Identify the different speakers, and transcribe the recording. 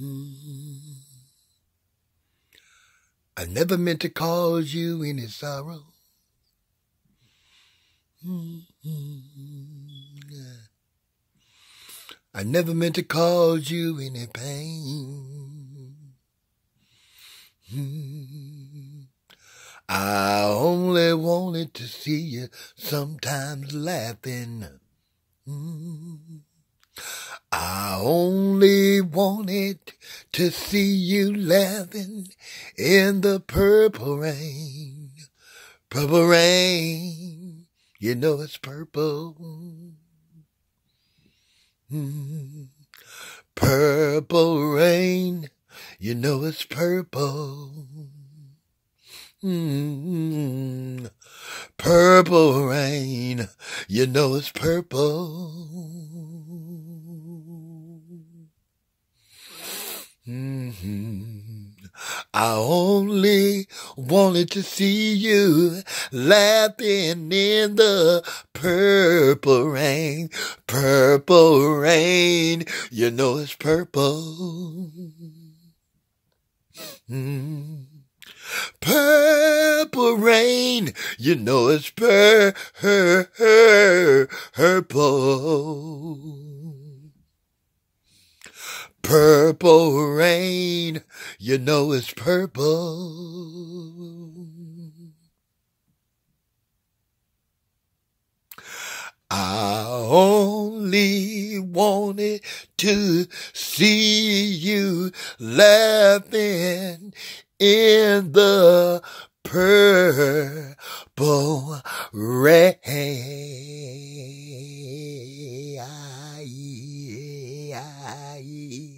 Speaker 1: Hmm. I never meant to cause you any sorrow. Hmm. I never meant to cause you any pain. Hmm. I only wanted to see you sometimes laughing. I only to see you laughing in the purple rain. Purple rain, you know it's purple. Mm. Purple rain, you know it's purple. Mm. Purple rain, you know it's purple. I only wanted to see you laughing in the purple rain, purple rain. You know it's purple. Mm. Purple rain, you know it's her, purple. Purple rain, you know it's purple. I only wanted to see you laughing in the purple rain. 早い